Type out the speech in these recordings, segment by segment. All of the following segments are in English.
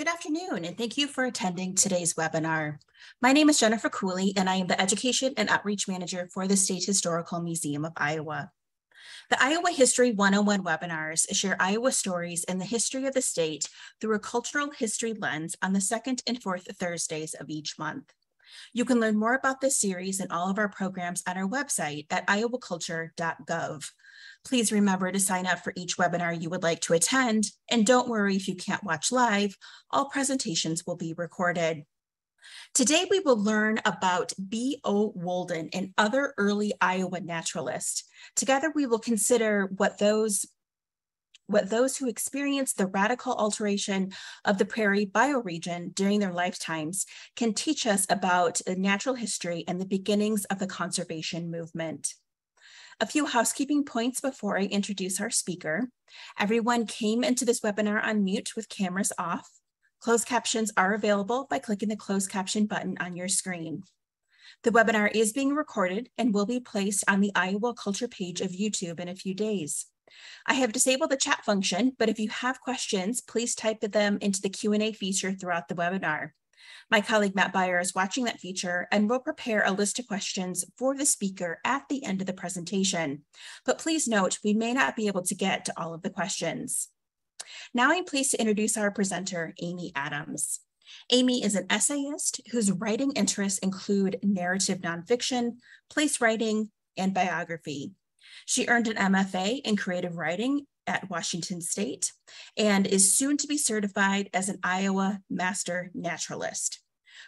Good afternoon, and thank you for attending today's webinar. My name is Jennifer Cooley, and I am the Education and Outreach Manager for the State Historical Museum of Iowa. The Iowa History 101 webinars share Iowa stories and the history of the state through a cultural history lens on the second and fourth Thursdays of each month. You can learn more about this series and all of our programs on our website at iowaculture.gov. Please remember to sign up for each webinar you would like to attend, and don't worry if you can't watch live, all presentations will be recorded. Today, we will learn about B.O. Wolden and other early Iowa naturalists. Together, we will consider what those what those who experienced the radical alteration of the prairie bioregion during their lifetimes can teach us about natural history and the beginnings of the conservation movement. A few housekeeping points before I introduce our speaker. Everyone came into this webinar on mute with cameras off. Closed captions are available by clicking the closed caption button on your screen. The webinar is being recorded and will be placed on the Iowa Culture page of YouTube in a few days. I have disabled the chat function, but if you have questions, please type them into the Q&A feature throughout the webinar. My colleague Matt Beyer is watching that feature and will prepare a list of questions for the speaker at the end of the presentation. But please note, we may not be able to get to all of the questions. Now I'm pleased to introduce our presenter, Amie Adams. Amie is an essayist whose writing interests include narrative nonfiction, place writing, and biography. She earned an MFA in creative writing at Washington State and is soon to be certified as an Iowa Master Naturalist.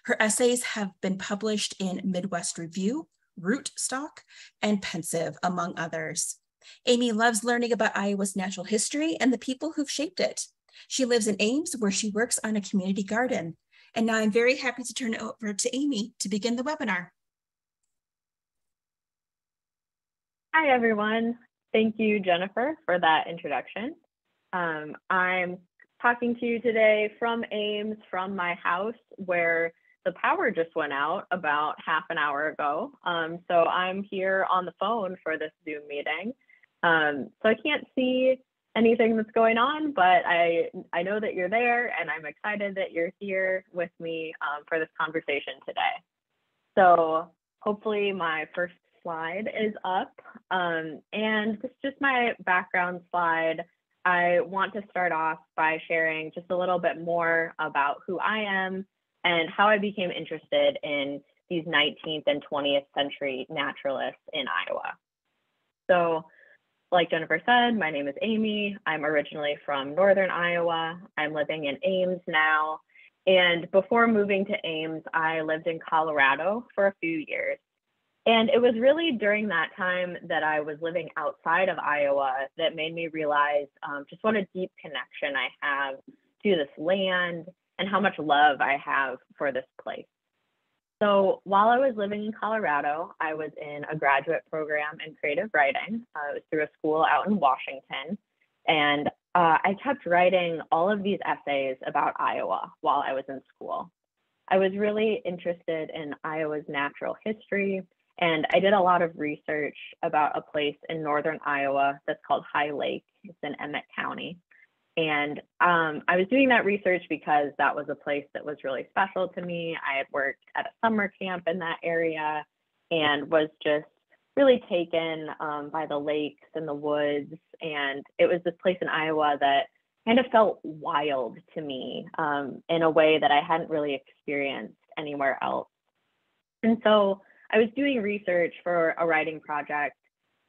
Her essays have been published in Midwest Review, Rootstock, and Pensive, among others. Amie loves learning about Iowa's natural history and the people who've shaped it. She lives in Ames, where she works on a community garden. And now I'm very happy to turn it over to Amie to begin the webinar. Hi, everyone. Thank you, Jennifer, for that introduction. Um, I'm talking to you today from Ames, from my house, where the power just went out about half an hour ago. Um, so I'm here on the phone for this Zoom meeting. Um, so I can't see anything that's going on, but I, I know that you're there and I'm excited that you're here with me um, for this conversation today. So hopefully my first slide is up. Um, and this is just my background slide. I want to start off by sharing just a little bit more about who I am and how I became interested in these 19th and 20th century naturalists in Iowa. So, like Jennifer said, my name is Amie. I'm originally from Northern Iowa. I'm living in Ames now. And before moving to Ames, I lived in Colorado for a few years. And it was really during that time that I was living outside of Iowa that made me realize um, just what a deep connection I have to this land and how much love I have for this place. So while I was living in Colorado, I was in a graduate program in creative writing. Uh, it was through a school out in Washington. And uh, I kept writing all of these essays about Iowa while I was in school. I was really interested in Iowa's natural history and I did a lot of research about a place in northern Iowa that's called High Lake. It's in Emmet County. And um, I was doing that research because that was a place that was really special to me. I had worked at a summer camp in that area and was just really taken um, by the lakes and the woods. And it was this place in Iowa that kind of felt wild to me um, in a way that I hadn't really experienced anywhere else. And so I was doing research for a writing project.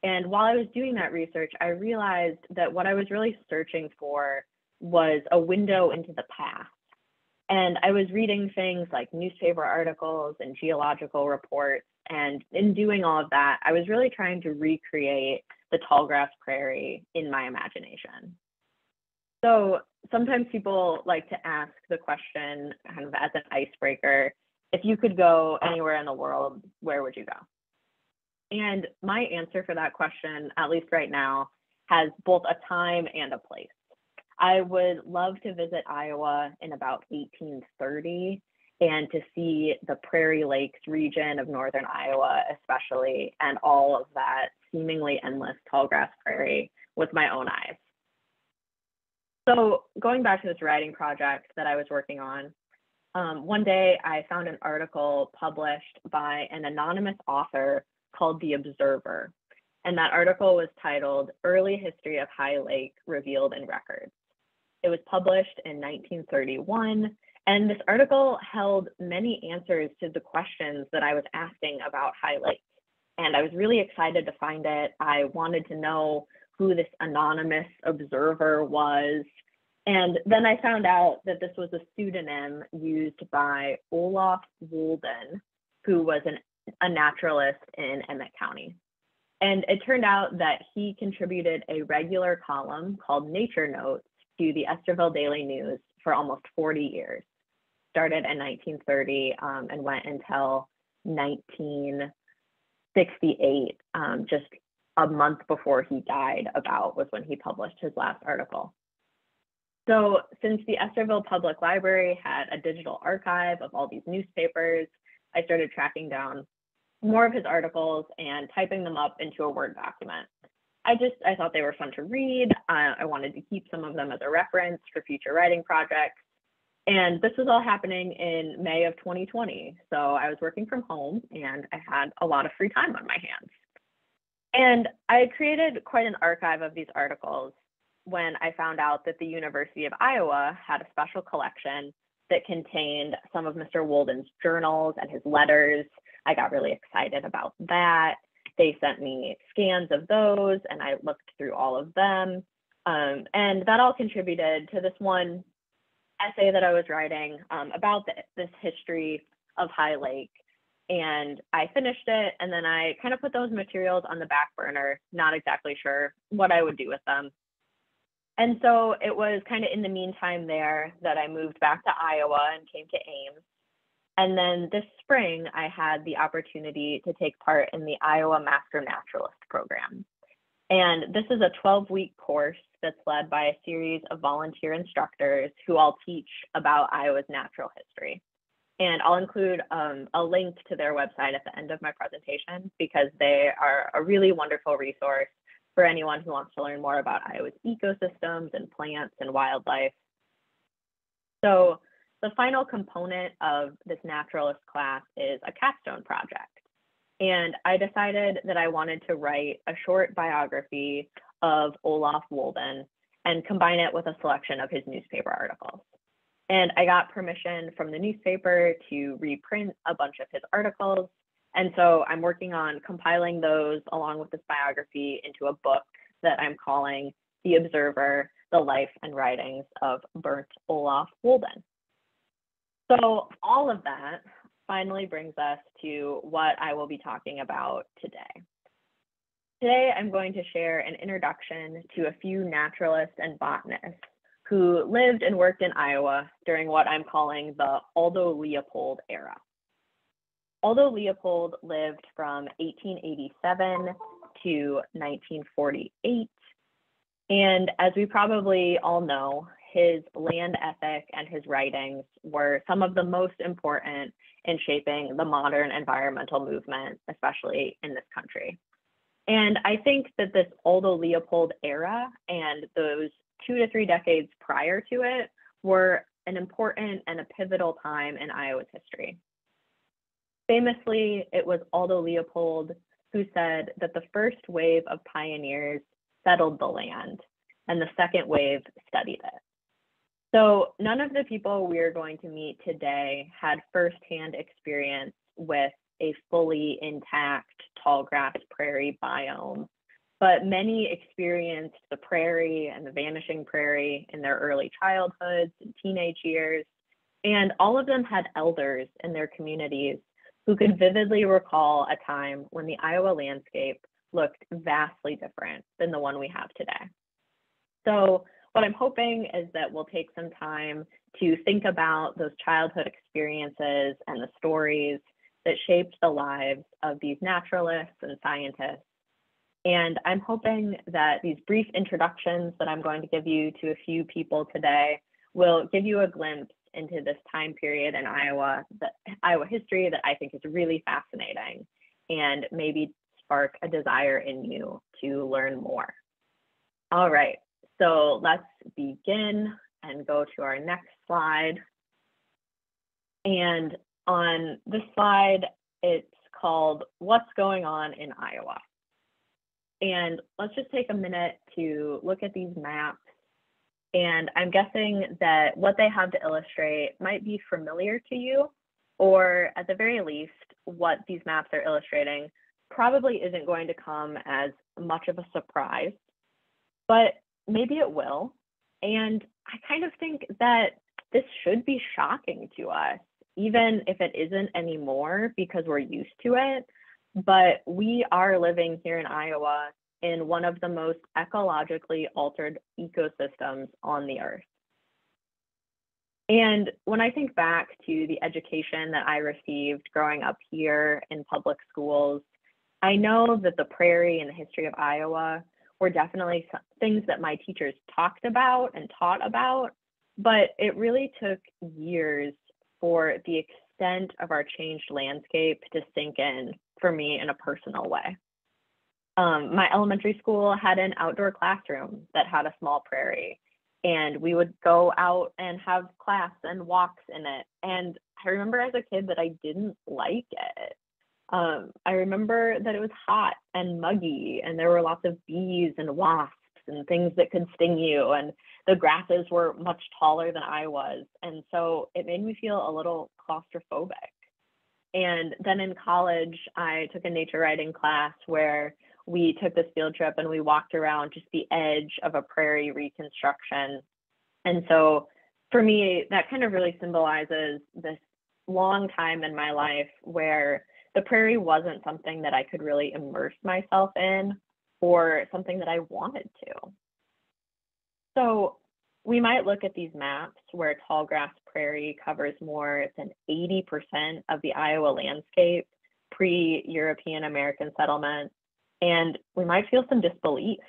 And while I was doing that research, I realized that what I was really searching for was a window into the past. And I was reading things like newspaper articles and geological reports. And in doing all of that, I was really trying to recreate the tallgrass prairie in my imagination. So sometimes people like to ask the question, kind of as an icebreaker, if you could go anywhere in the world, where would you go? And my answer for that question, at least right now, has both a time and a place. I would love to visit Iowa in about 1830 and to see the Prairie Lakes region of northern Iowa, especially, and all of that seemingly endless tall grass prairie with my own eyes. So going back to this writing project that I was working on, um, one day I found an article published by an anonymous author called The Observer. And that article was titled Early History of High Lake Revealed in Records. It was published in 1931. And this article held many answers to the questions that I was asking about High Lake. And I was really excited to find it. I wanted to know who this anonymous observer was. And then I found out that this was a pseudonym used by Olaf Wolden, who was an, a naturalist in Emmet County. And it turned out that he contributed a regular column called Nature Notes to the Estherville Daily News for almost 40 years. Started in 1930 um, and went until 1968, um, just a month before he died about was when he published his last article. So since the Estherville Public Library had a digital archive of all these newspapers, I started tracking down more of his articles and typing them up into a Word document. I just, I thought they were fun to read. I wanted to keep some of them as a reference for future writing projects. And this was all happening in May of 2020. So I was working from home and I had a lot of free time on my hands. And I created quite an archive of these articles when I found out that the University of Iowa had a special collection that contained some of Mr. Wolden's journals and his letters. I got really excited about that. They sent me scans of those and I looked through all of them. Um, and that all contributed to this one essay that I was writing um, about the, this history of High Lake and I finished it and then I kind of put those materials on the back burner, not exactly sure what I would do with them. And so it was kind of in the meantime there that I moved back to Iowa and came to Ames. And then this spring, I had the opportunity to take part in the Iowa Master Naturalist Program. And this is a 12 week course that's led by a series of volunteer instructors who all teach about Iowa's natural history. And I'll include um, a link to their website at the end of my presentation because they are a really wonderful resource for anyone who wants to learn more about Iowa's ecosystems and plants and wildlife. So the final component of this naturalist class is a capstone project. And I decided that I wanted to write a short biography of Olaf Wolden and combine it with a selection of his newspaper articles. And I got permission from the newspaper to reprint a bunch of his articles. And so I'm working on compiling those along with this biography into a book that I'm calling The Observer, The Life and Writings of Bernt Olaf Wolden. So all of that finally brings us to what I will be talking about today. Today, I'm going to share an introduction to a few naturalists and botanists who lived and worked in Iowa during what I'm calling the Aldo Leopold era. Aldo Leopold lived from 1887 to 1948. And as we probably all know, his land ethic and his writings were some of the most important in shaping the modern environmental movement, especially in this country. And I think that this Aldo Leopold era and those two to three decades prior to it were an important and a pivotal time in Iowa's history. Famously, it was Aldo Leopold who said that the first wave of pioneers settled the land and the second wave studied it. So none of the people we're going to meet today had firsthand experience with a fully intact tall grass prairie biome but many experienced the prairie and the vanishing prairie in their early childhoods and teenage years. And all of them had elders in their communities who could vividly recall a time when the Iowa landscape looked vastly different than the one we have today. So, what I'm hoping is that we'll take some time to think about those childhood experiences and the stories that shaped the lives of these naturalists and scientists and I'm hoping that these brief introductions that I'm going to give you to a few people today will give you a glimpse into this time period in Iowa, the Iowa history that I think is really fascinating and maybe spark a desire in you to learn more. All right, So let's begin and go to our next slide. And on this slide, it's called What's Going On in Iowa. And let's just take a minute to look at these maps. And I'm guessing that what they have to illustrate might be familiar to you, or at the very least, what these maps are illustrating probably isn't going to come as much of a surprise, but maybe it will. And I kind of think that this should be shocking to us, even if it isn't anymore because we're used to it. But we are living here in Iowa in one of the most ecologically altered ecosystems on the earth. And when I think back to the education that I received growing up here in public schools, I know that the prairie and the history of Iowa were definitely things that my teachers talked about and taught about, but it really took years for the extent of our changed landscape to sink in for me in a personal way. Um, my elementary school had an outdoor classroom that had a small prairie, and we would go out and have class and walks in it. And I remember as a kid that I didn't like it. Um, I remember that it was hot and muggy, and there were lots of bees and wasps and things that could sting you. And the grasses were much taller than I was. And so it made me feel a little claustrophobic. And then in college, I took a nature writing class where we took this field trip and we walked around just the edge of a prairie reconstruction. And so for me, that kind of really symbolizes this long time in my life where the prairie wasn't something that I could really immerse myself in or something that I wanted to. So we might look at these maps where tall grass prairie covers more than 80% of the Iowa landscape pre-European American settlement, and we might feel some disbelief.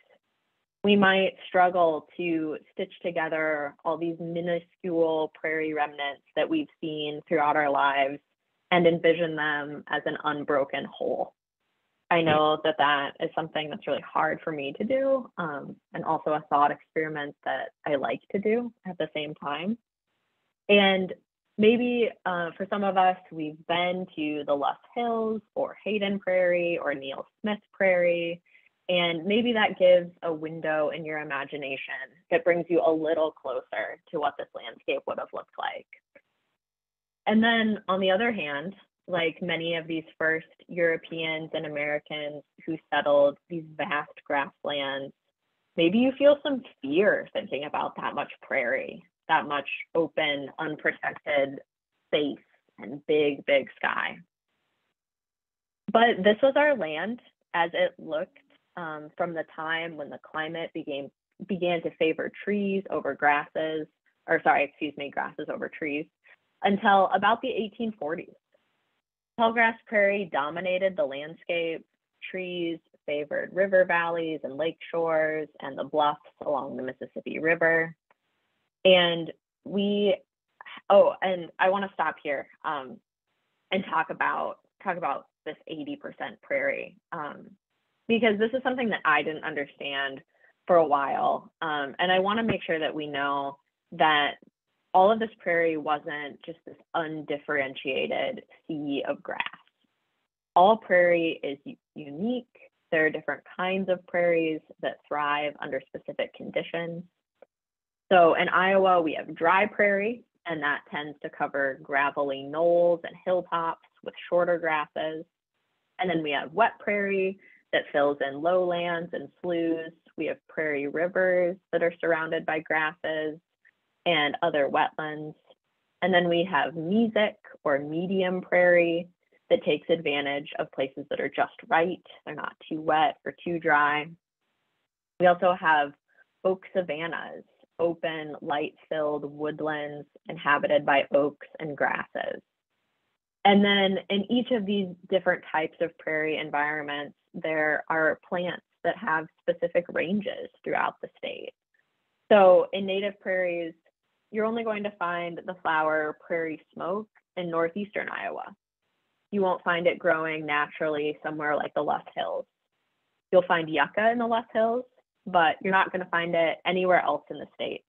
We might struggle to stitch together all these minuscule prairie remnants that we've seen throughout our lives and envision them as an unbroken whole. I know that that is something that's really hard for me to do, um, and also a thought experiment that I like to do at the same time. And maybe uh, for some of us, we've been to the Loess Hills or Hayden Prairie or Neal Smith Prairie, and maybe that gives a window in your imagination that brings you a little closer to what this landscape would have looked like. And then on the other hand, like many of these first Europeans and Americans who settled these vast grasslands, maybe you feel some fear thinking about that much prairie, that much open, unprotected space and big, big sky. But this was our land as it looked um, from the time when the climate began, began to favor trees over grasses, or sorry, excuse me, grasses over trees, until about the 1840s. Tallgrass prairie dominated the landscape. Trees favored river valleys and lake shores and the bluffs along the Mississippi River. And we, oh, and I want to stop here um, and talk about talk about this 80% prairie um, because this is something that I didn't understand for a while. Um, and I want to make sure that we know that all of this prairie wasn't just this undifferentiated sea of grass. All prairie is unique. There are different kinds of prairies that thrive under specific conditions. So in Iowa, we have dry prairie, and that tends to cover gravelly knolls and hilltops with shorter grasses. And then we have wet prairie that fills in lowlands and sloughs. We have prairie rivers that are surrounded by grasses and other wetlands. And then we have mesic or medium prairie that takes advantage of places that are just right. They're not too wet or too dry. We also have oak savannas, open, light-filled woodlands inhabited by oaks and grasses. And then in each of these different types of prairie environments, there are plants that have specific ranges throughout the state. So in native prairies, you're only going to find the flower prairie smoke in northeastern Iowa. You won't find it growing naturally somewhere like the Loess Hills. You'll find yucca in the Loess Hills, but you're not going to find it anywhere else in the state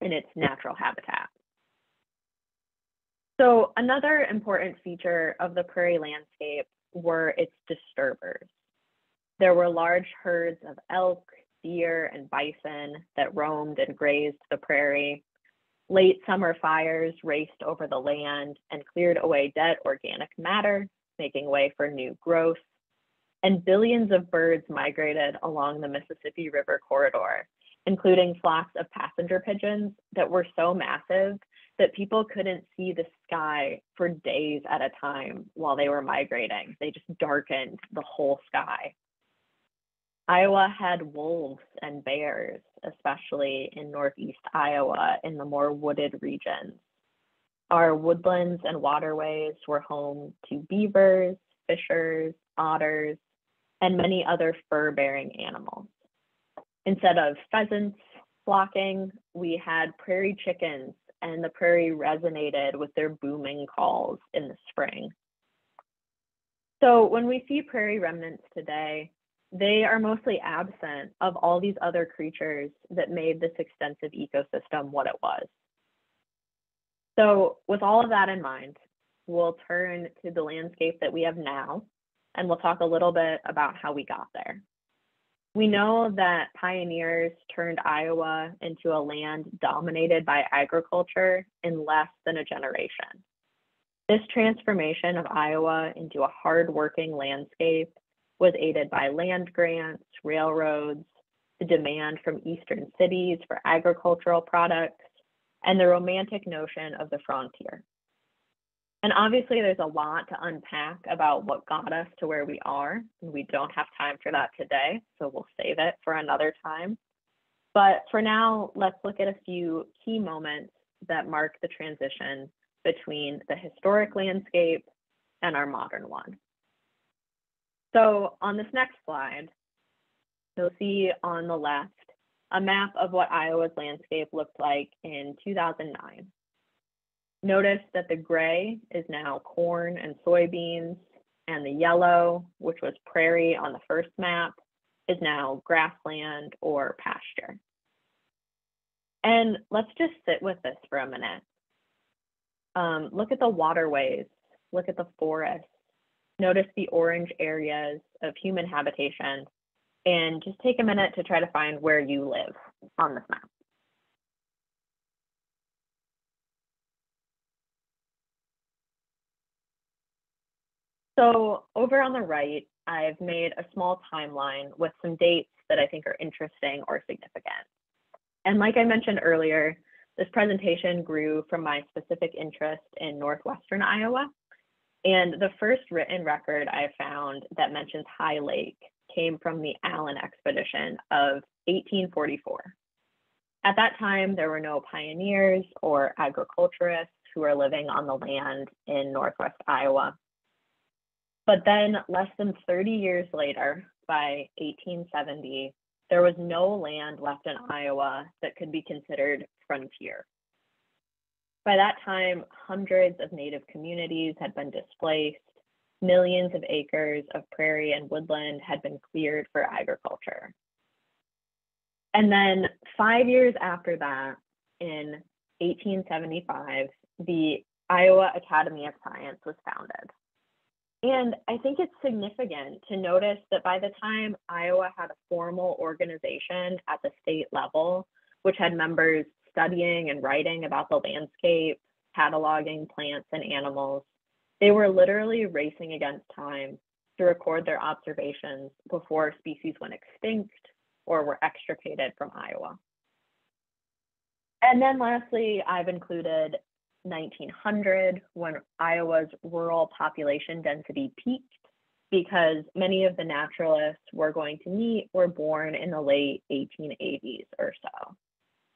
in its natural habitat. So another important feature of the prairie landscape were its disturbers. There were large herds of elk, deer, and bison that roamed and grazed the prairie. Late summer fires raced over the land and cleared away dead organic matter, making way for new growth. And billions of birds migrated along the Mississippi River corridor, including flocks of passenger pigeons that were so massive that people couldn't see the sky for days at a time while they were migrating. They just darkened the whole sky. Iowa had wolves and bears, especially in northeast Iowa in the more wooded regions. Our woodlands and waterways were home to beavers, fishers, otters, and many other fur bearing animals. Instead of pheasants flocking, we had prairie chickens and the prairie resonated with their booming calls in the spring. So when we see prairie remnants today, they are mostly absent of all these other creatures that made this extensive ecosystem what it was. So with all of that in mind, we'll turn to the landscape that we have now, and we'll talk a little bit about how we got there. We know that pioneers turned Iowa into a land dominated by agriculture in less than a generation. This transformation of Iowa into a hardworking landscape was aided by land grants, railroads, the demand from eastern cities for agricultural products, and the romantic notion of the frontier. And obviously, there's a lot to unpack about what got us to where we are. And we don't have time for that today, so we'll save it for another time. But for now, let's look at a few key moments that mark the transition between the historic landscape and our modern one. So on this next slide, you'll see on the left a map of what Iowa's landscape looked like in 2009. Notice that the gray is now corn and soybeans, and the yellow, which was prairie on the first map, is now grassland or pasture. And let's just sit with this for a minute. Um, look at the waterways, look at the forests, notice the orange areas of human habitation, and just take a minute to try to find where you live on this map. So over on the right, I've made a small timeline with some dates that I think are interesting or significant. And like I mentioned earlier, this presentation grew from my specific interest in Northwestern Iowa. And the first written record I found that mentions High Lake came from the Allen expedition of 1844. At that time, there were no pioneers or agriculturists who were living on the land in Northwest Iowa. But then, less than 30 years later, by 1870, there was no land left in Iowa that could be considered frontier. By that time, hundreds of native communities had been displaced, millions of acres of prairie and woodland had been cleared for agriculture. And then five years after that, in 1875, the Iowa Academy of Science was founded. And I think it's significant to notice that by the time Iowa had a formal organization at the state level, which had members studying and writing about the landscape, cataloging plants and animals, they were literally racing against time to record their observations before species went extinct or were extirpated from Iowa. And then lastly, I've included 1900 when Iowa's rural population density peaked because many of the naturalists we're going to meet were born in the late 1880s or so.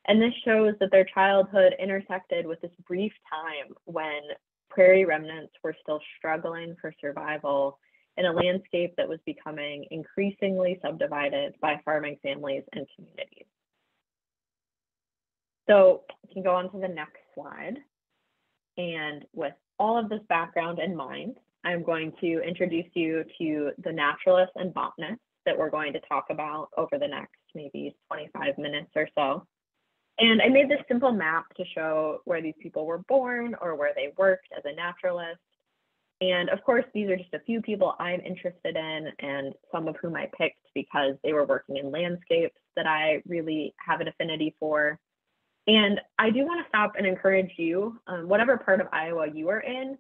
And this shows that their childhood intersected with this brief time when prairie remnants were still struggling for survival in a landscape that was becoming increasingly subdivided by farming families and communities. So we can go on to the next slide. And with all of this background in mind, I'm going to introduce you to the naturalists and botanists that we're going to talk about over the next maybe 25 minutes or so. And I made this simple map to show where these people were born or where they worked as a naturalist. And of course, these are just a few people I'm interested in, and some of whom I picked because they were working in landscapes that I really have an affinity for. And I do want to stop and encourage you, um, whatever part of Iowa you are in,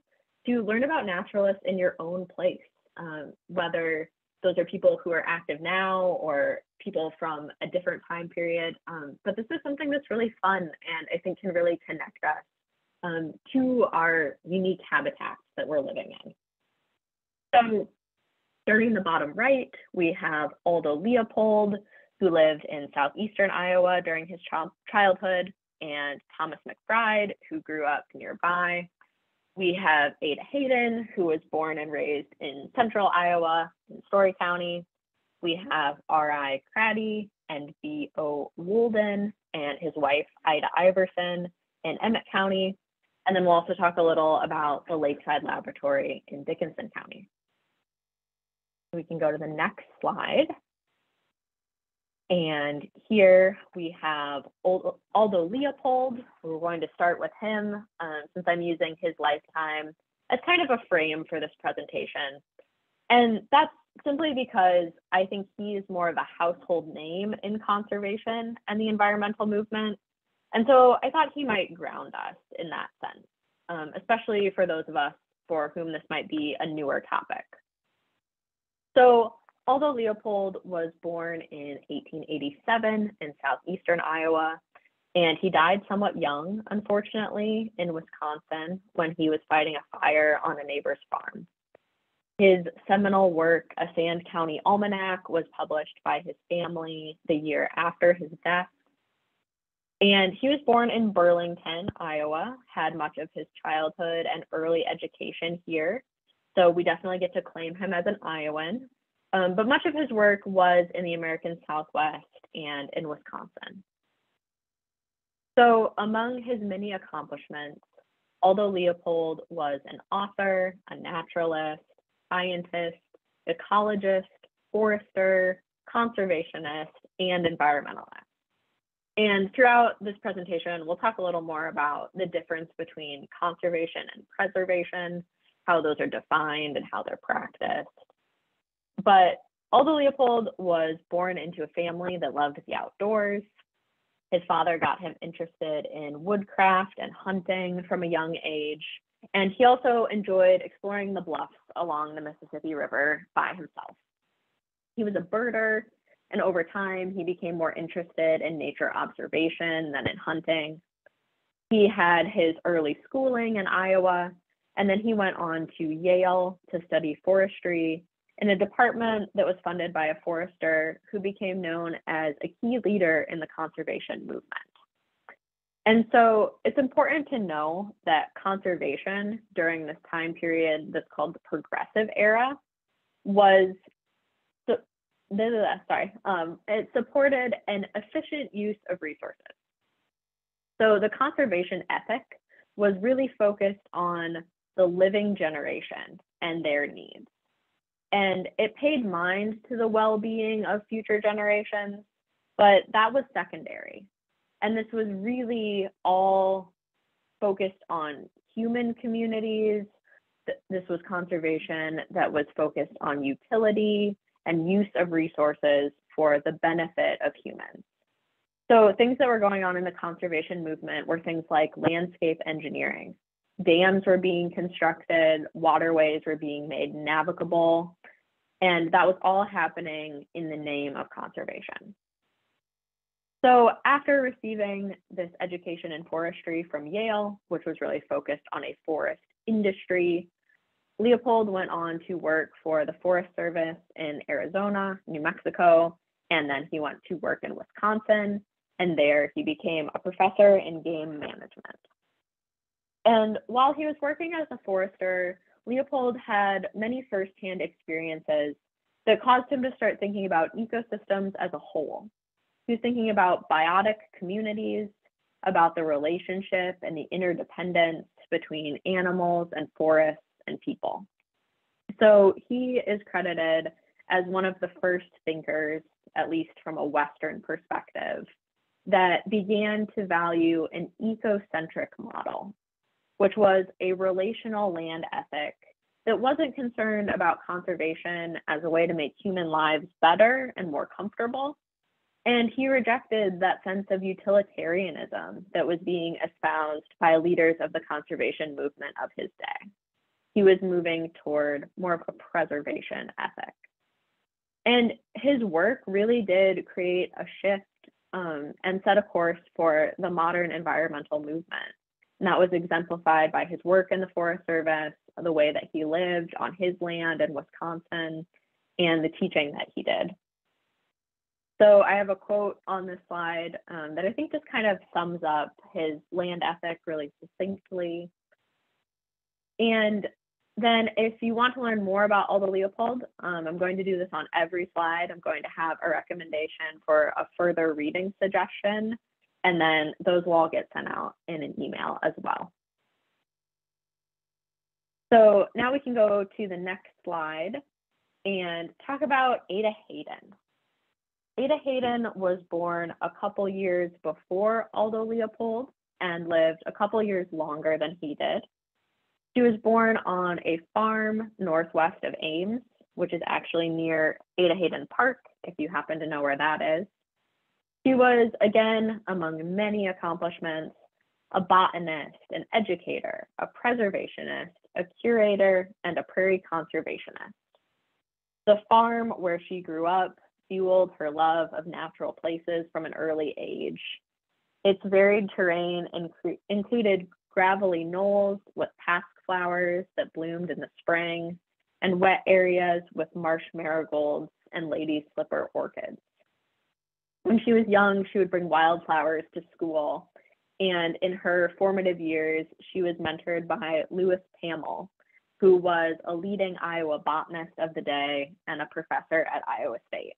to learn about naturalists in your own place, um, whether those are people who are active now or people from a different time period. Um, but this is something that's really fun and I think can really connect us um, to our unique habitats that we're living in. So starting the bottom right, we have Aldo Leopold, who lived in southeastern Iowa during his childhood, and Thomas McBride, who grew up nearby. We have Ada Hayden, who was born and raised in central Iowa in Story County. We have R.I. Cratty and B.O. Wolden and his wife, Ida Iverson in Emmet County. And then we'll also talk a little about the Lakeside Laboratory in Dickinson County. We can go to the next slide. And here we have Aldo Leopold. We're going to start with him um, since I'm using his lifetime as kind of a frame for this presentation. And that's simply because I think he is more of a household name in conservation and the environmental movement. And so I thought he might ground us in that sense, um, especially for those of us for whom this might be a newer topic. So Aldo Leopold was born in 1887 in southeastern Iowa, and he died somewhat young, unfortunately, in Wisconsin when he was fighting a fire on a neighbor's farm. His seminal work, A Sand County Almanac, was published by his family the year after his death. And he was born in Burlington, Iowa, had much of his childhood and early education here. So we definitely get to claim him as an Iowan. Um, but much of his work was in the American Southwest and in Wisconsin. So among his many accomplishments, Aldo Leopold was an author, a naturalist, scientist, ecologist, forester, conservationist, and environmentalist. And throughout this presentation, we'll talk a little more about the difference between conservation and preservation, how those are defined and how they're practiced. But Aldo Leopold was born into a family that loved the outdoors. His father got him interested in woodcraft and hunting from a young age. And he also enjoyed exploring the bluffs along the Mississippi River by himself. He was a birder, and over time, he became more interested in nature observation than in hunting. He had his early schooling in Iowa, and then he went on to Yale to study forestry in a department that was funded by a forester who became known as a key leader in the conservation movement. And so it's important to know that conservation during this time period that's called the progressive era was sorry, um, it supported an efficient use of resources. So the conservation ethic was really focused on the living generation and their needs and it paid mind to the well-being of future generations but that was secondary. And this was really all focused on human communities. This was conservation that was focused on utility and use of resources for the benefit of humans. So things that were going on in the conservation movement were things like landscape engineering dams were being constructed, waterways were being made navigable, and that was all happening in the name of conservation. So after receiving this education in forestry from Yale, which was really focused on a forest industry, Leopold went on to work for the Forest Service in Arizona, New Mexico, and then he went to work in Wisconsin, and there he became a professor in game management. And while he was working as a forester, Leopold had many firsthand experiences that caused him to start thinking about ecosystems as a whole. He was thinking about biotic communities, about the relationship and the interdependence between animals and forests and people. So he is credited as one of the first thinkers, at least from a Western perspective, that began to value an ecocentric model, which was a relational land ethic that wasn't concerned about conservation as a way to make human lives better and more comfortable. And he rejected that sense of utilitarianism that was being espoused by leaders of the conservation movement of his day. He was moving toward more of a preservation ethic. And his work really did create a shift um, and set a course for the modern environmental movement. And that was exemplified by his work in the Forest Service, the way that he lived on his land in Wisconsin, and the teaching that he did. So I have a quote on this slide um, that I think just kind of sums up his land ethic really succinctly. And then if you want to learn more about Aldo Leopold, um, I'm going to do this on every slide. I'm going to have a recommendation for a further reading suggestion, and then those will all get sent out in an email as well. So now we can go to the next slide and talk about Ada Hayden. Ada Hayden was born a couple years before Aldo Leopold and lived a couple years longer than he did. She was born on a farm northwest of Ames, which is actually near Ada Hayden Park, if you happen to know where that is. She was, again, among many accomplishments, a botanist, an educator, a preservationist, a curator, and a prairie conservationist. The farm where she grew up fueled her love of natural places from an early age. Its varied terrain included gravelly knolls with pasque flowers that bloomed in the spring, and wet areas with marsh marigolds and lady slipper orchids. When she was young, she would bring wildflowers to school, and in her formative years, she was mentored by Louis Pammel, who was a leading Iowa botanist of the day and a professor at Iowa State.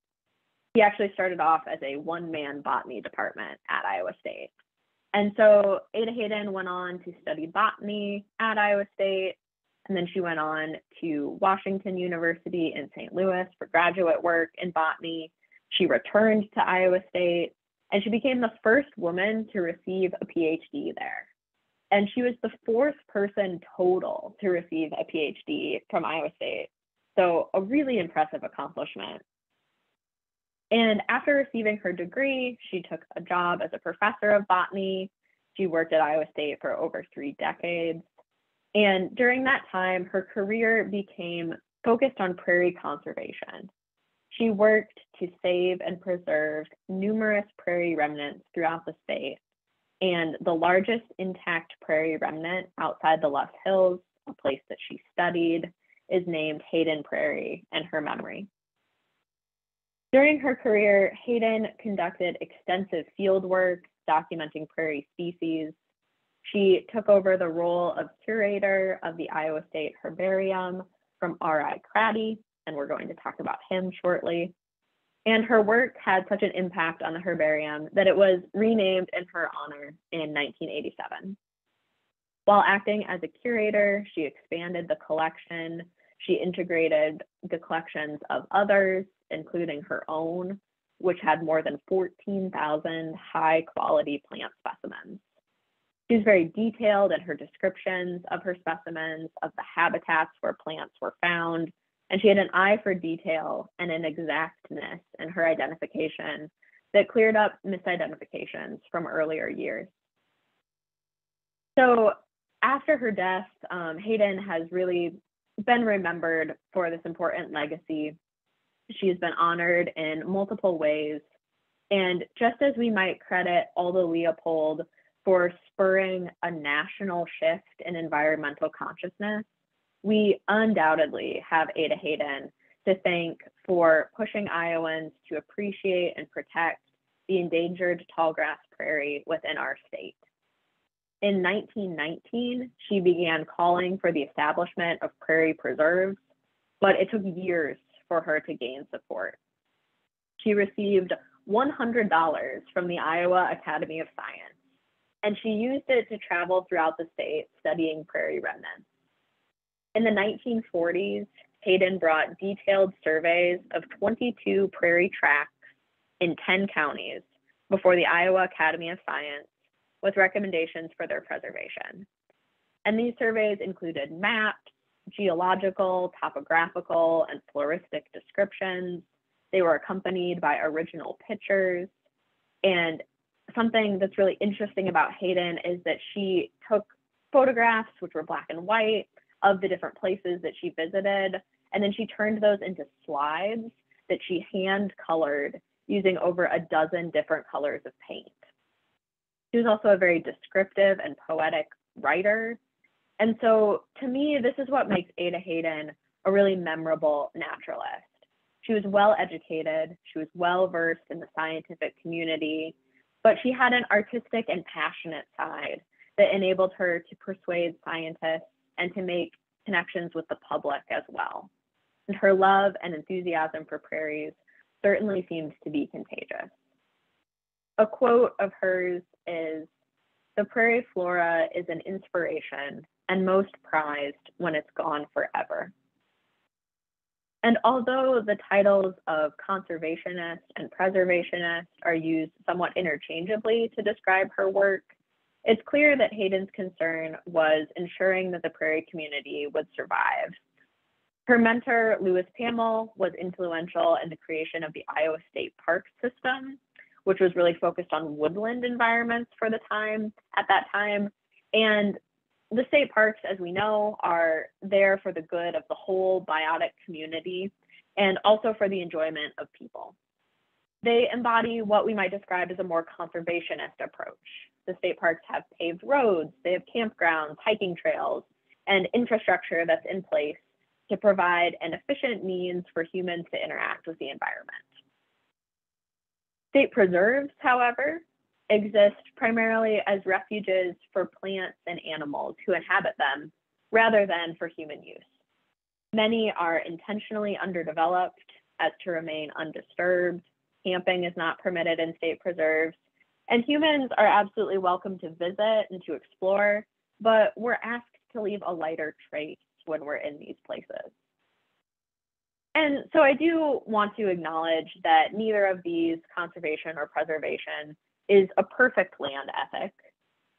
He actually started off as a one man botany department at Iowa State. And so Ada Hayden went on to study botany at Iowa State, and then she went on to Washington University in St. Louis for graduate work in botany. She returned to Iowa State, and she became the first woman to receive a PhD there. And she was the fourth person total to receive a PhD from Iowa State. So, a really impressive accomplishment. And after receiving her degree, she took a job as a professor of botany. She worked at Iowa State for over three decades. And during that time, her career became focused on prairie conservation. She worked to save and preserve numerous prairie remnants throughout the state. And the largest intact prairie remnant outside the Loess Hills, a place that she studied, is named Hayden Prairie in her memory. During her career, Hayden conducted extensive field work documenting prairie species. She took over the role of curator of the Iowa State Herbarium from R.I. Cratty, and we're going to talk about him shortly. And her work had such an impact on the herbarium that it was renamed in her honor in 1987. While acting as a curator, she expanded the collection. She integrated the collections of others including her own, which had more than 14,000 high quality plant specimens. She was very detailed in her descriptions of her specimens, of the habitats where plants were found, and she had an eye for detail and an exactness in her identification that cleared up misidentifications from earlier years. So after her death, um, Hayden has really been remembered for this important legacy She's been honored in multiple ways. And just as we might credit Aldo Leopold for spurring a national shift in environmental consciousness, we undoubtedly have Ada Hayden to thank for pushing Iowans to appreciate and protect the endangered tallgrass prairie within our state. In 1919, she began calling for the establishment of prairie preserves, but it took years for her to gain support. She received $100 from the Iowa Academy of Science, and she used it to travel throughout the state studying prairie remnants. In the 1940s, Hayden brought detailed surveys of 22 prairie tracts in 10 counties before the Iowa Academy of Science with recommendations for their preservation. And these surveys included maps, geological, topographical, and floristic descriptions. They were accompanied by original pictures. And something that's really interesting about Hayden is that she took photographs, which were black and white, of the different places that she visited. And then she turned those into slides that she hand colored using over a dozen different colors of paint. She was also a very descriptive and poetic writer. And so to me, this is what makes Ada Hayden a really memorable naturalist. She was well educated, she was well versed in the scientific community, but she had an artistic and passionate side that enabled her to persuade scientists and to make connections with the public as well. And her love and enthusiasm for prairies certainly seems to be contagious. A quote of hers is The prairie flora is an inspiration and most prized when it's gone forever. And although the titles of conservationist and preservationist are used somewhat interchangeably to describe her work, it's clear that Hayden's concern was ensuring that the prairie community would survive. Her mentor, Louis Pammel, was influential in the creation of the Iowa State Park System, which was really focused on woodland environments for the time at that time. And the state parks, as we know, are there for the good of the whole biotic community and also for the enjoyment of people. They embody what we might describe as a more conservationist approach. The state parks have paved roads, they have campgrounds, hiking trails, and infrastructure that's in place to provide an efficient means for humans to interact with the environment. State preserves, however, exist primarily as refuges for plants and animals who inhabit them rather than for human use. Many are intentionally underdeveloped as to remain undisturbed. Camping is not permitted in state preserves. And humans are absolutely welcome to visit and to explore, but we're asked to leave a lighter trace when we're in these places. And so I do want to acknowledge that neither of these, conservation or preservation, is a perfect land ethic.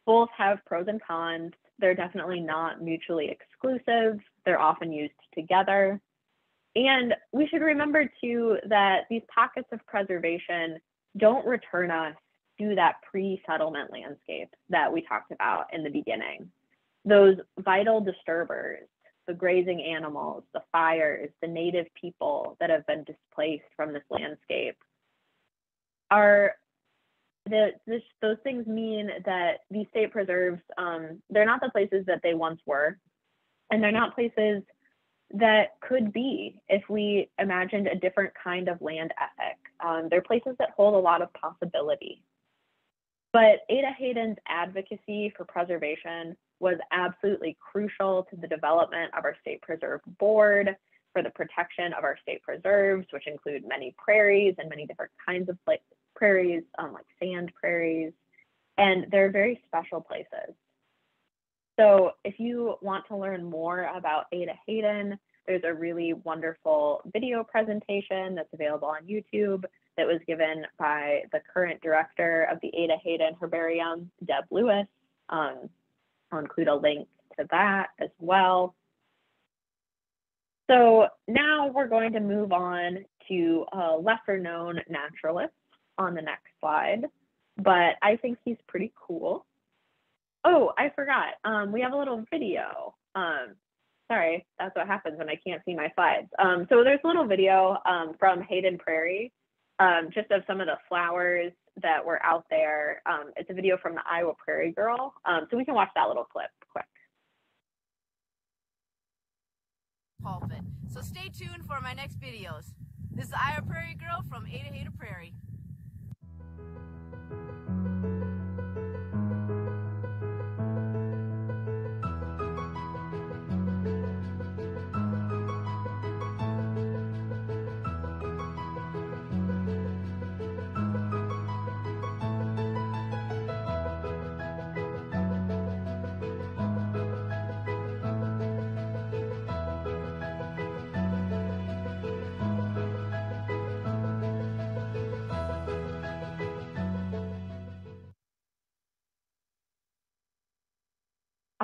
Both have pros and cons. They're definitely not mutually exclusive. They're often used together. And we should remember too that these pockets of preservation don't return us to that pre-settlement landscape that we talked about in the beginning. Those vital disturbers, the grazing animals, the fires, the native people that have been displaced from this landscape are the, this, those things mean that these state preserves, um, they're not the places that they once were, and they're not places that could be if we imagined a different kind of land ethic. Um, they're places that hold a lot of possibility. But Ada Hayden's advocacy for preservation was absolutely crucial to the development of our state preserve board, for the protection of our state preserves, which include many prairies and many different kinds of prairies, um, like sand prairies, and they're very special places. So if you want to learn more about Ada Hayden, there's a really wonderful video presentation that's available on YouTube that was given by the current director of the Ada Hayden Herbarium, Deb Lewis. Um, I'll include a link to that as well. So now we're going to move on to a lesser known naturalist on the next slide, but I think he's pretty cool. Oh, I forgot. Um, we have a little video. Um, sorry, that's what happens when I can't see my slides. Um, so there's a little video um, from Hayden Prairie, um, just of some of the flowers that were out there. Um, it's a video from the Iowa Prairie Girl. Um, so we can watch that little clip quick. Pulpit. So stay tuned for my next videos. This is Iowa Prairie Girl from Ada Hayden Prairie.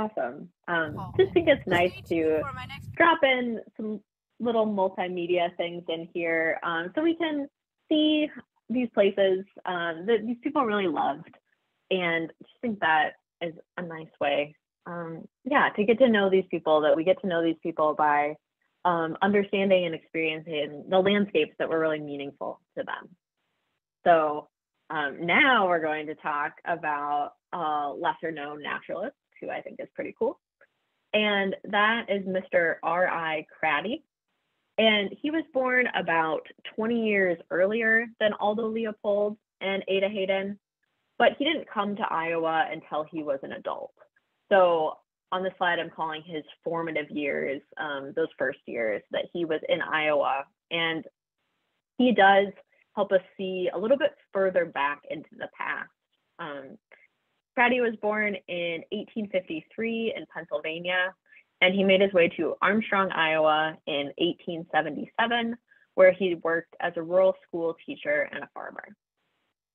Awesome. Um, just think it's nice to drop in some little multimedia things in here um, so we can see these places um, that these people really loved. And just think that is a nice way, um, yeah, to get to know these people, that we get to know these people by um, understanding and experiencing the landscapes that were really meaningful to them. So um, now we're going to talk about a lesser known naturalist who I think is pretty cool. And that is Mr. R.I. Cratty. And he was born about 20 years earlier than Aldo Leopold and Ada Hayden, but he didn't come to Iowa until he was an adult. So on the slide, I'm calling his formative years, um, those first years that he was in Iowa. And he does help us see a little bit further back into the past. Um, Cratty was born in 1853 in Pennsylvania, and he made his way to Armstrong, Iowa in 1877, where he worked as a rural school teacher and a farmer.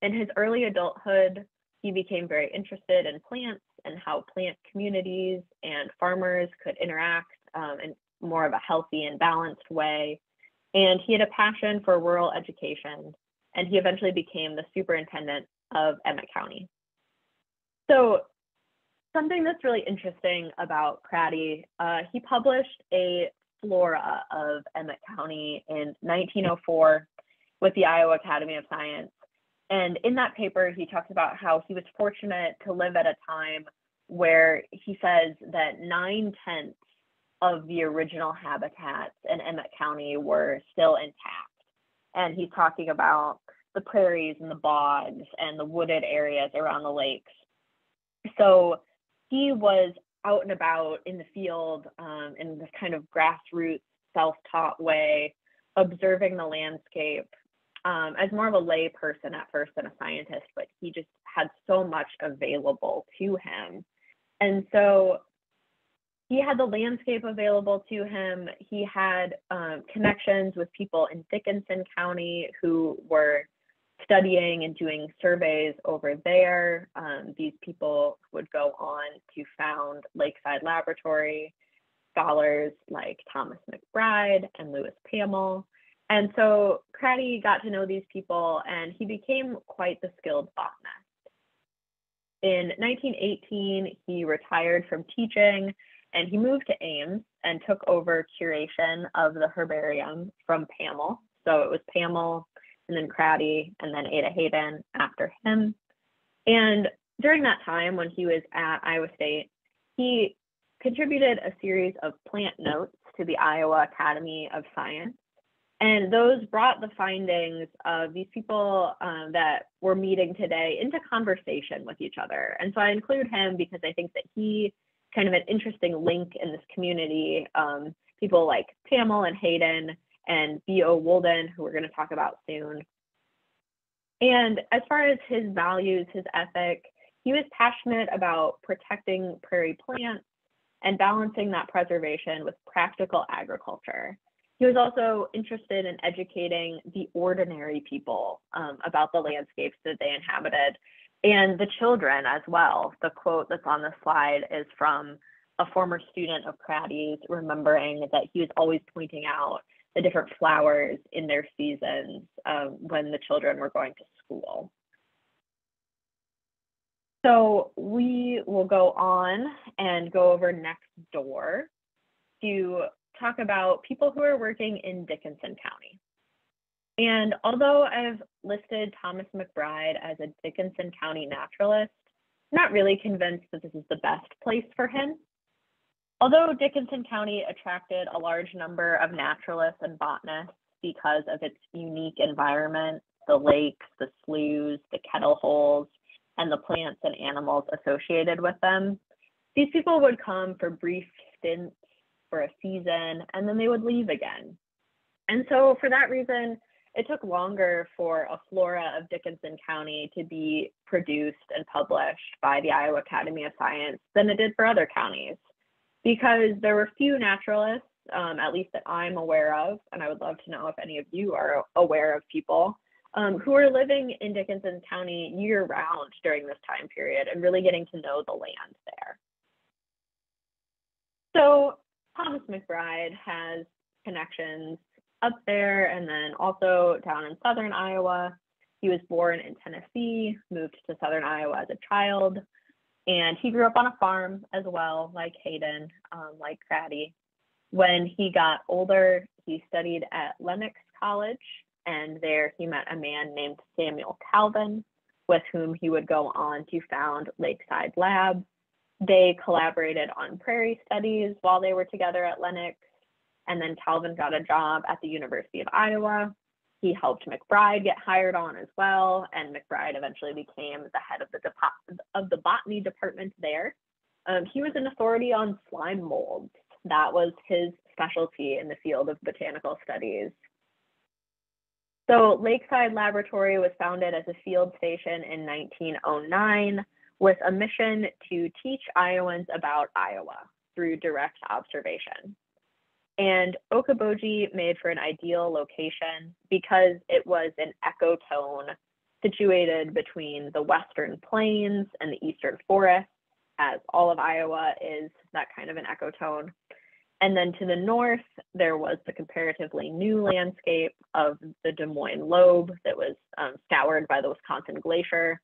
In his early adulthood, he became very interested in plants and how plant communities and farmers could interact um, in more of a healthy and balanced way. And he had a passion for rural education, and he eventually became the superintendent of Emmet County. So something that's really interesting about Cratty, uh, he published a flora of Emmet County in 1904 with the Iowa Academy of Science. And in that paper, he talks about how he was fortunate to live at a time where he says that nine tenths of the original habitats in Emmet County were still intact. And he's talking about the prairies and the bogs and the wooded areas around the lakes so he was out and about in the field um, in this kind of grassroots, self-taught way, observing the landscape um, as more of a lay person at first than a scientist, but he just had so much available to him. And so he had the landscape available to him. He had um, connections with people in Dickinson County who were studying and doing surveys over there. Um, these people would go on to found Lakeside Laboratory, scholars like Thomas Macbride and Louis Pammel. And so Cratty got to know these people and he became quite the skilled botanist. In 1918, he retired from teaching and he moved to Ames and took over curation of the herbarium from Pammel. So it was Pammel and then Cratty, and then Ada Hayden after him. And during that time when he was at Iowa State, he contributed a series of plant notes to the Iowa Academy of Science. And those brought the findings of these people um, that we're meeting today into conversation with each other. And so I include him because I think that he kind of an interesting link in this community. Um, people like Pammel and Hayden and B.O. Wolden, who we're going to talk about soon. And as far as his values, his ethic, he was passionate about protecting prairie plants and balancing that preservation with practical agriculture. He was also interested in educating the ordinary people um, about the landscapes that they inhabited and the children as well. The quote that's on the slide is from a former student of Cratty's, remembering that he was always pointing out the different flowers in their seasons um, when the children were going to school. So we will go on and go over next door to talk about people who are working in Dickinson County. And although I've listed Thomas Macbride as a Dickinson County naturalist, I'm not really convinced that this is the best place for him. Although Dickinson County attracted a large number of naturalists and botanists because of its unique environment, the lakes, the sloughs, the kettle holes, and the plants and animals associated with them, these people would come for brief stints for a season and then they would leave again. And so, for that reason, it took longer for a flora of Dickinson County to be produced and published by the Iowa Academy of Science than it did for other counties because there were few naturalists, um, at least that I'm aware of, and I would love to know if any of you are aware of people um, who are living in Dickinson County year round during this time period and really getting to know the land there. So Thomas Macbride has connections up there and then also down in southern Iowa. He was born in Tennessee, moved to southern Iowa as a child, and he grew up on a farm as well, like Hayden, um, like Cratty. When he got older, he studied at Lenox College, and there he met a man named Samuel Calvin, with whom he would go on to found Lakeside Lab. They collaborated on prairie studies while they were together at Lenox, and then Calvin got a job at the University of Iowa. He helped Macbride get hired on as well, and Macbride eventually became the head of the of the botany department there. Um, he was an authority on slime molds. That was his specialty in the field of botanical studies. So Lakeside Laboratory was founded as a field station in 1909 with a mission to teach Iowans about Iowa through direct observation. And Okoboji made for an ideal location because it was an ecotone situated between the western plains and the eastern forests, as all of Iowa is that kind of an ecotone. And then to the north, there was the comparatively new landscape of the Des Moines Lobe that was um, scoured by the Wisconsin Glacier.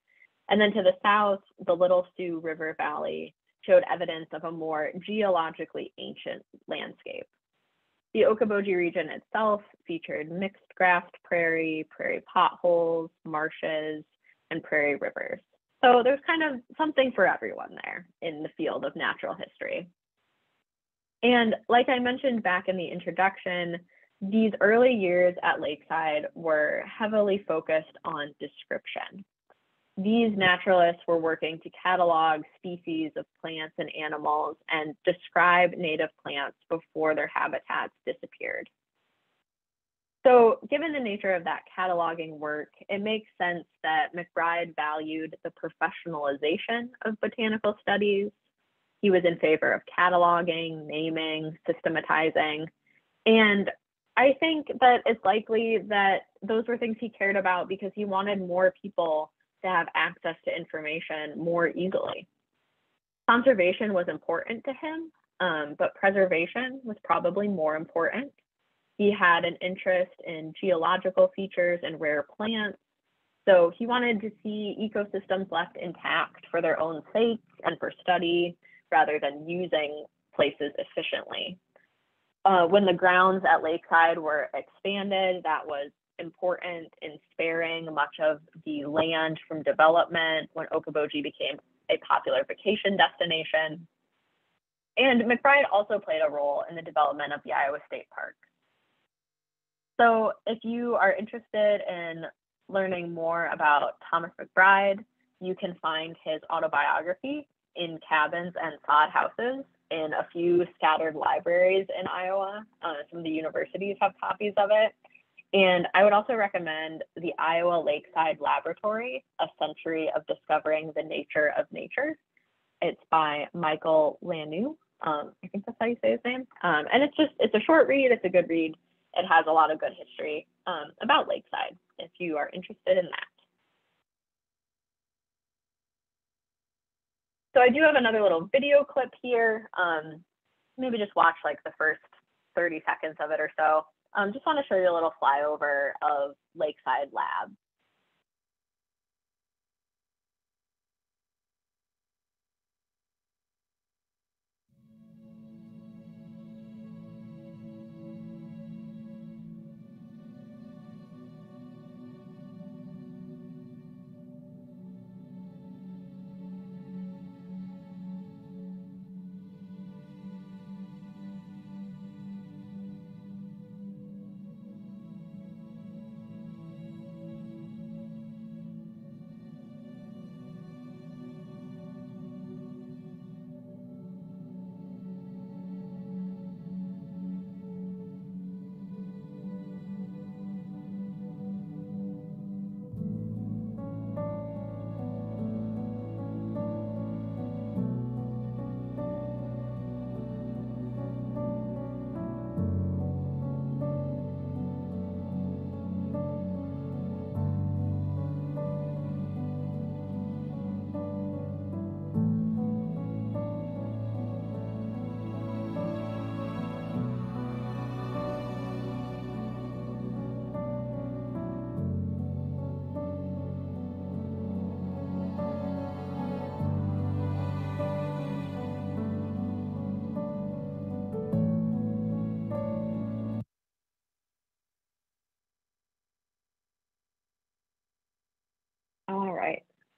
And then to the south, the Little Sioux River Valley showed evidence of a more geologically ancient landscape. The Okoboji region itself featured mixed grassed prairie, prairie potholes, marshes, and prairie rivers. So there's kind of something for everyone there in the field of natural history. And like I mentioned back in the introduction, these early years at Lakeside were heavily focused on description these naturalists were working to catalog species of plants and animals and describe native plants before their habitats disappeared. So given the nature of that cataloging work, it makes sense that Macbride valued the professionalization of botanical studies. He was in favor of cataloging, naming, systematizing, and I think that it's likely that those were things he cared about because he wanted more people to have access to information more easily. Conservation was important to him, um, but preservation was probably more important. He had an interest in geological features and rare plants. So he wanted to see ecosystems left intact for their own sake and for study rather than using places efficiently. Uh, when the grounds at Lakeside were expanded, that was important in sparing much of the land from development when Okoboji became a popular vacation destination. And Macbride also played a role in the development of the Iowa State Park. So if you are interested in learning more about Thomas Macbride, you can find his autobiography in cabins and sod houses in a few scattered libraries in Iowa. Uh, some of the universities have copies of it. And I would also recommend the Iowa Lakeside Laboratory, A Century of Discovering the Nature of Nature. It's by Michael Lannoo. Um, I think that's how you say his name. Um, and it's just, it's a short read, it's a good read. It has a lot of good history um, about Lakeside if you are interested in that. So I do have another little video clip here. Um, maybe just watch like the first 30 seconds of it or so. Um, just want to show you a little flyover of Lakeside Lab.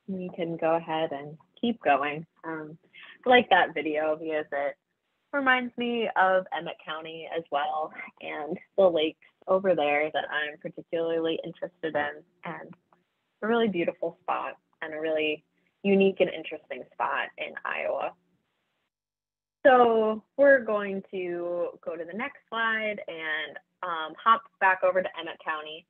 We can go ahead and keep going. Um, like that video because it reminds me of Emmet County as well and the lakes over there that I'm particularly interested in and a really beautiful spot and a really unique and interesting spot in Iowa. So we're going to go to the next slide and um, hop back over to Emmet County.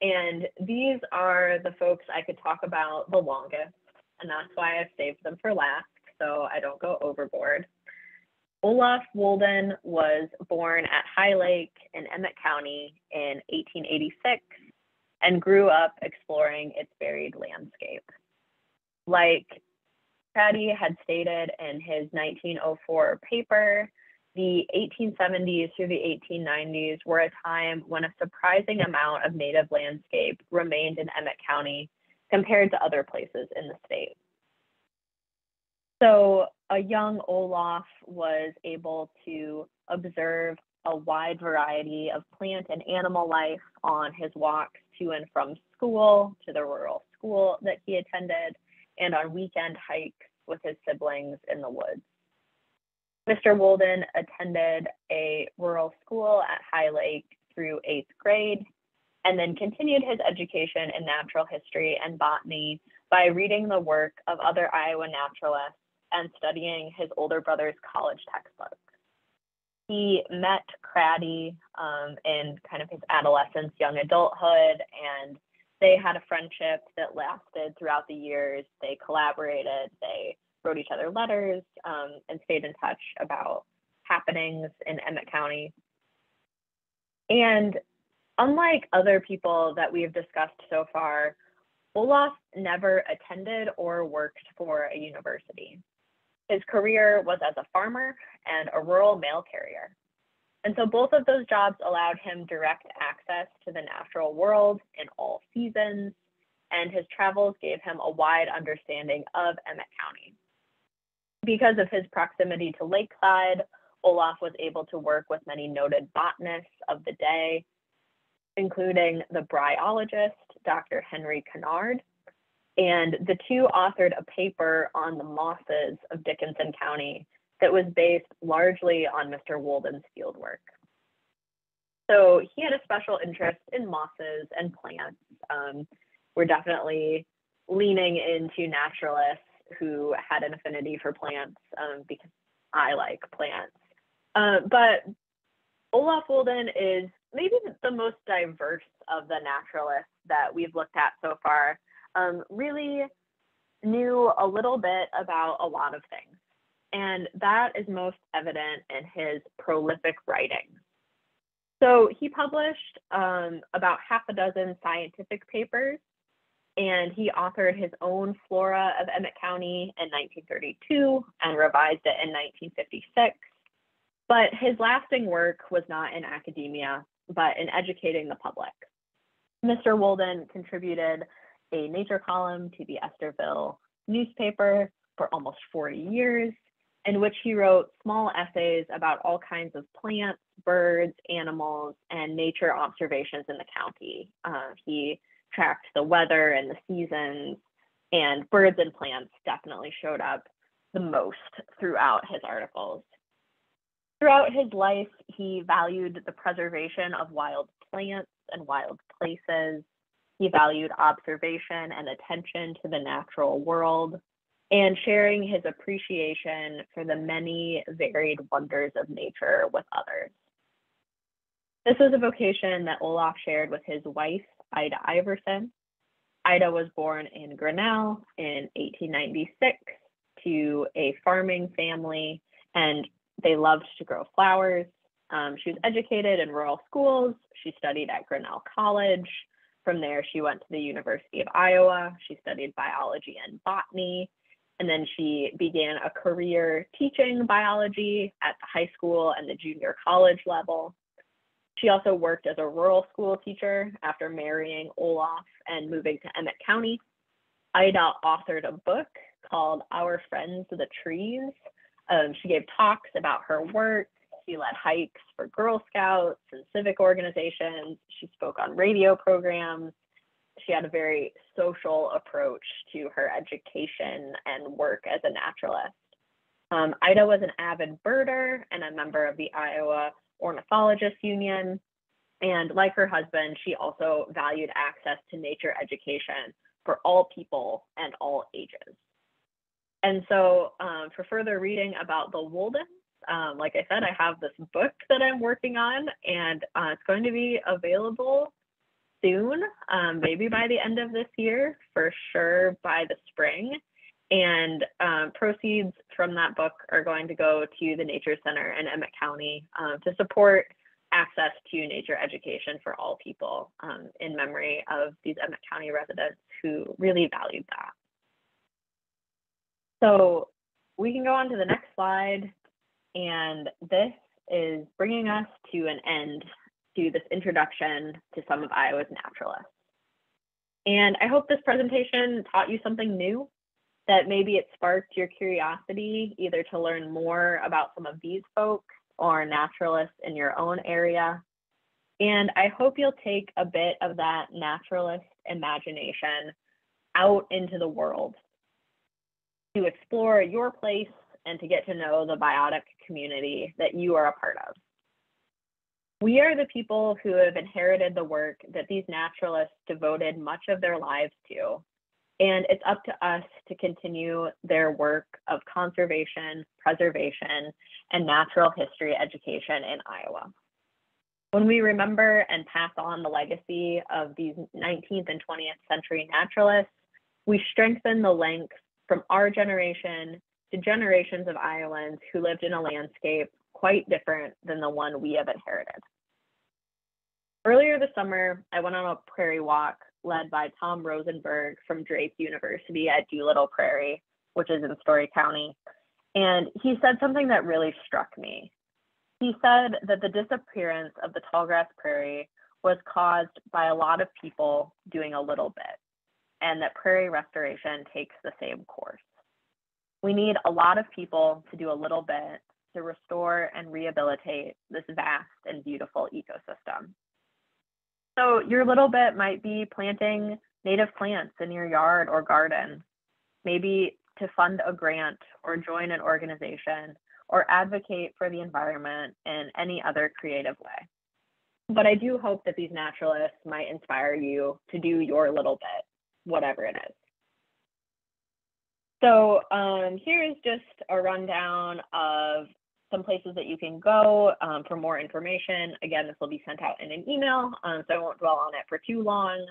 And these are the folks I could talk about the longest, and that's why I've saved them for last so I don't go overboard. Olaf Wolden was born at High Lake in Emmet County in 1886 and grew up exploring its varied landscape. Like Cratty had stated in his 1904 paper, the 1870s through the 1890s were a time when a surprising amount of native landscape remained in Emmet County compared to other places in the state. So a young Olaf was able to observe a wide variety of plant and animal life on his walks to and from school, to the rural school that he attended, and on weekend hikes with his siblings in the woods. Mr. Wolden attended a rural school at High Lake through eighth grade and then continued his education in natural history and botany by reading the work of other Iowa naturalists and studying his older brother's college textbooks. He met Cratty um, in kind of his adolescence, young adulthood, and they had a friendship that lasted throughout the years. They collaborated, they wrote each other letters um, and stayed in touch about happenings in Emmet County. And unlike other people that we have discussed so far, Olaf never attended or worked for a university. His career was as a farmer and a rural mail carrier. And so both of those jobs allowed him direct access to the natural world in all seasons, and his travels gave him a wide understanding of Emmet County because of his proximity to Lakeside, Olaf was able to work with many noted botanists of the day, including the bryologist, Dr. Henry Conard. And the two authored a paper on the mosses of Dickinson County that was based largely on Mr. Wolden's fieldwork. So he had a special interest in mosses and plants. Um, we're definitely leaning into naturalists who had an affinity for plants um, because I like plants. Uh, but Olaf Wolden is maybe the most diverse of the naturalists that we've looked at so far. Um, really knew a little bit about a lot of things. And that is most evident in his prolific writing. So he published um, about half a dozen scientific papers and he authored his own Flora of Emmet County in 1932 and revised it in 1956. But his lasting work was not in academia, but in educating the public. Mr. Wolden contributed a nature column to the Estherville newspaper for almost 40 years, in which he wrote small essays about all kinds of plants, birds, animals, and nature observations in the county. Uh, he tracked the weather and the seasons, and birds and plants definitely showed up the most throughout his articles. Throughout his life, he valued the preservation of wild plants and wild places. He valued observation and attention to the natural world and sharing his appreciation for the many varied wonders of nature with others. This was a vocation that Olaf shared with his wife, Ida Iverson. Ida was born in Grinnell in 1896 to a farming family, and they loved to grow flowers. Um, she was educated in rural schools. She studied at Grinnell College. From there, she went to the University of Iowa. She studied biology and botany. And then she began a career teaching biology at the high school and the junior college level. She also worked as a rural school teacher after marrying Olaf and moving to Emmet County. Ida authored a book called Our Friends of the Trees. Um, she gave talks about her work. She led hikes for Girl Scouts and civic organizations. She spoke on radio programs. she had a very social approach to her education and work as a naturalist. Um, Ida was an avid birder and a member of the Iowa Ornithologists Union. And like her husband, she also valued access to nature education for all people and all ages. And so um, for further reading about the Woldens, um, like I said, I have this book that I'm working on and uh, it's going to be available soon, um, maybe by the end of this year, for sure by the spring. And um, proceeds from that book are going to go to the Nature Center in Emmet County um, to support access to nature education for all people um, in memory of these Emmet County residents who really valued that. So we can go on to the next slide. And this is bringing us to an end to this introduction to some of Iowa's naturalists. And I hope this presentation taught you something new, that maybe it sparked your curiosity either to learn more about some of these folks or naturalists in your own area. And I hope you'll take a bit of that naturalist imagination out into the world to explore your place and to get to know the biotic community that you are a part of. We are the people who have inherited the work that these naturalists devoted much of their lives to. And it's up to us to continue their work of conservation, preservation, and natural history education in Iowa. When we remember and pass on the legacy of these 19th and 20th century naturalists, we strengthen the link from our generation to generations of Iowans who lived in a landscape quite different than the one we have inherited. Earlier this summer, I went on a prairie walk led by Tom Rosburg from Drake University at Doolittle Prairie, which is in Story County. And he said something that really struck me. He said that the disappearance of the tallgrass prairie was caused by a lot of people doing a little bit, and that prairie restoration takes the same course. We need a lot of people to do a little bit to restore and rehabilitate this vast and beautiful ecosystem. So your little bit might be planting native plants in your yard or garden, maybe to fund a grant or join an organization or advocate for the environment in any other creative way. But I do hope that these naturalists might inspire you to do your little bit, whatever it is. So um, here is just a rundown of some places that you can go um, for more information. Again, this will be sent out in an email, um, so I won't dwell on it for too long.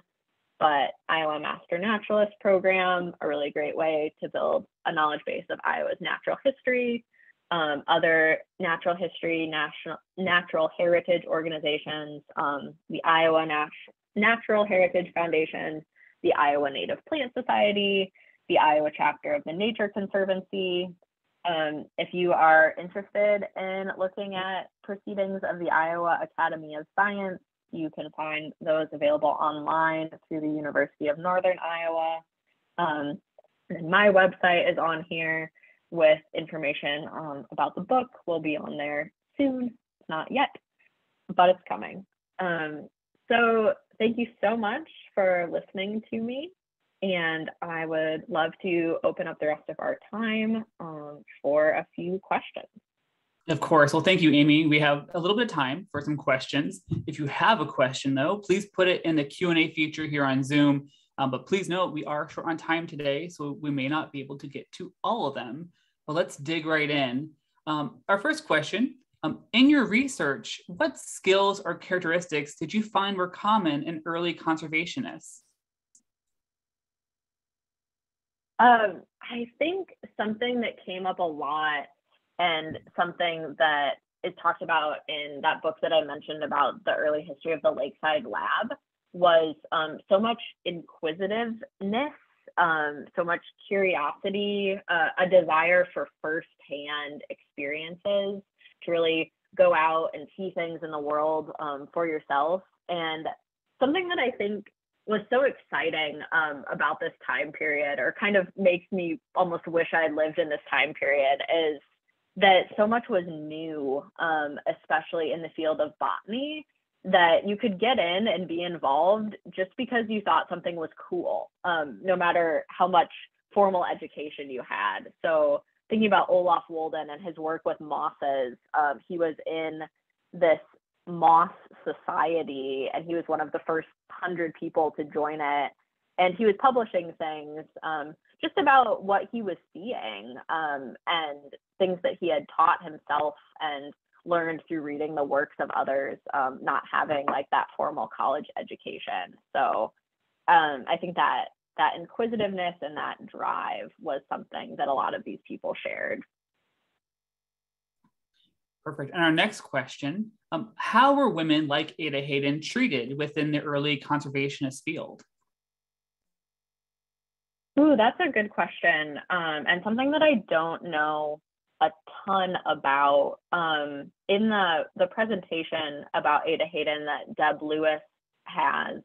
But Iowa Master Naturalist Program, a really great way to build a knowledge base of Iowa's natural history. Um, other natural history, national natural heritage organizations, um, the Iowa Nat Natural Heritage Foundation, the Iowa Native Plant Society, the Iowa chapter of the Nature Conservancy. Um, if you are interested in looking at proceedings of the Iowa Academy of Science, you can find those available online through the University of Northern Iowa. Um, my website is on here with information um, about the book. Will be on there soon, not yet, but it's coming. Um, so thank you so much for listening to me and I would love to open up the rest of our time um, for a few questions. Of course. Well, thank you, Amie. We have a little bit of time for some questions. If you have a question, though, please put it in the Q&A feature here on Zoom. Um, but please note, we are short on time today, so we may not be able to get to all of them. But let's dig right in. Um, our first question, um, in your research, what skills or characteristics did you find were common in early conservationists? Um, I think something that came up a lot and something that is talked about in that book that I mentioned about the early history of the Lakeside Lab was um, so much inquisitiveness, um, so much curiosity, uh, a desire for firsthand experiences to really go out and see things in the world um, for yourself. And something that I think was so exciting um, about this time period, or kind of makes me almost wish I lived in this time period, is that so much was new, um, especially in the field of botany, that you could get in and be involved just because you thought something was cool, um, no matter how much formal education you had. So thinking about Olaf Wolden and his work with mosses, um, he was in this moss society and he was one of the first hundred people to join it. And he was publishing things um, just about what he was seeing um, and things that he had taught himself and learned through reading the works of others, um, not having like that formal college education. So um, I think that that inquisitiveness and that drive was something that a lot of these people shared. Perfect. And our next question, um, how were women like Ada Hayden treated within the early conservationist field? Ooh, that's a good question. Um, and something that I don't know a ton about. Um, in the, the presentation about Ada Hayden that Deb Lewis has,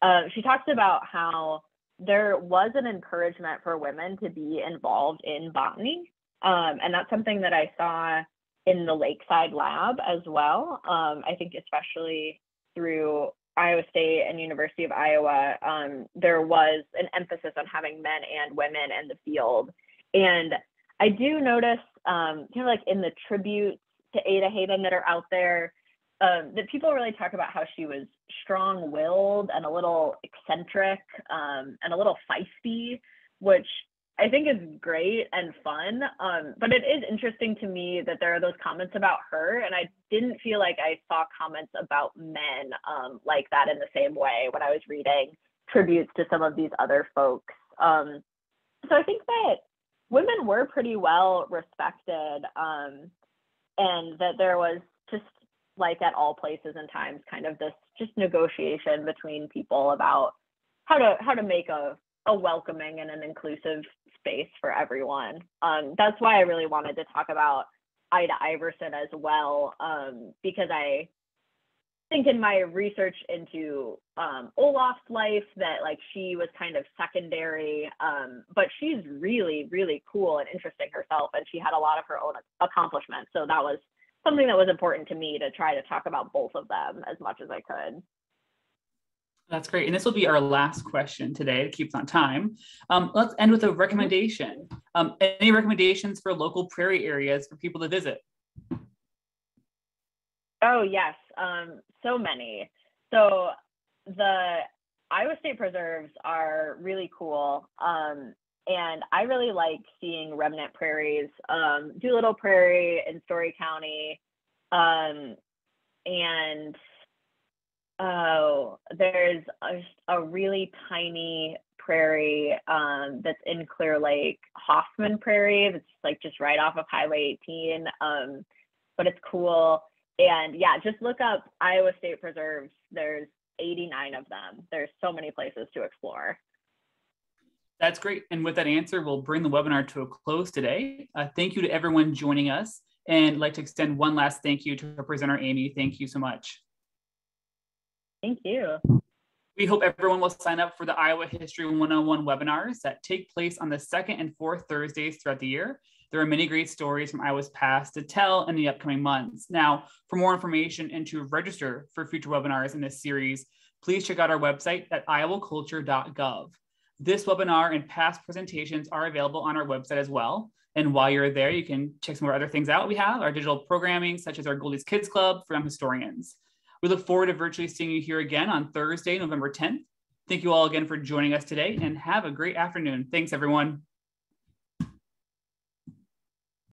uh, she talks about how there was an encouragement for women to be involved in botany. Um, and that's something that I saw in the Lakeside Lab as well. Um, I think especially through Iowa State and University of Iowa, um, there was an emphasis on having men and women in the field. And I do notice, um, kind of like in the tributes to Ada Hayden that are out there, um, that people really talk about how she was strong-willed and a little eccentric um, and a little feisty, which I think is great and fun. Um, but it is interesting to me that there are those comments about her, and I didn't feel like I saw comments about men um, like that in the same way when I was reading tributes to some of these other folks. Um, so I think that women were pretty well respected, um, and that there was just like at all places and times, kind of this just negotiation between people about how to how to make a a welcoming and an inclusive space for everyone. Um, that's why I really wanted to talk about Ida Iverson as well, um, because I think in my research into um, Olaf's life that like she was kind of secondary, um, but she's really, really cool and interesting herself, and she had a lot of her own accomplishments. So that was something that was important to me to try to talk about both of them as much as I could. That's great. And this will be our last question today to keep on time. Um, let's end with a recommendation. Um, any recommendations for local prairie areas for people to visit? Oh, yes. Um, so many. So the Iowa State Preserves are really cool. Um, and I really like seeing remnant prairies, um, Doolittle Prairie in Story County. Um, and oh, there's a, a, really tiny prairie um, that's in Clear Lake, Hoffman Prairie. It's like just right off of Highway 18. Um, but it's cool. And yeah, just look up Iowa State Preserves. There's 89 of them. There's so many places to explore. That's great. And with that answer, we'll bring the webinar to a close today. Uh, thank you to everyone joining us. And I'd like to extend one last thank you to our presenter, Amie. Thank you so much. Thank you. We hope everyone will sign up for the Iowa History 101 webinars that take place on the second and fourth Thursdays throughout the year. There are many great stories from Iowa's past to tell in the upcoming months. Now, for more information and to register for future webinars in this series, please check out our website at iowaculture.gov. This webinar and past presentations are available on our website as well. And while you're there, you can check some more other things out we have, our digital programming, such as our Goldie's Kids Club for young historians. We look forward to virtually seeing you here again on Thursday, November 10th. Thank you all again for joining us today and have a great afternoon. Thanks, everyone.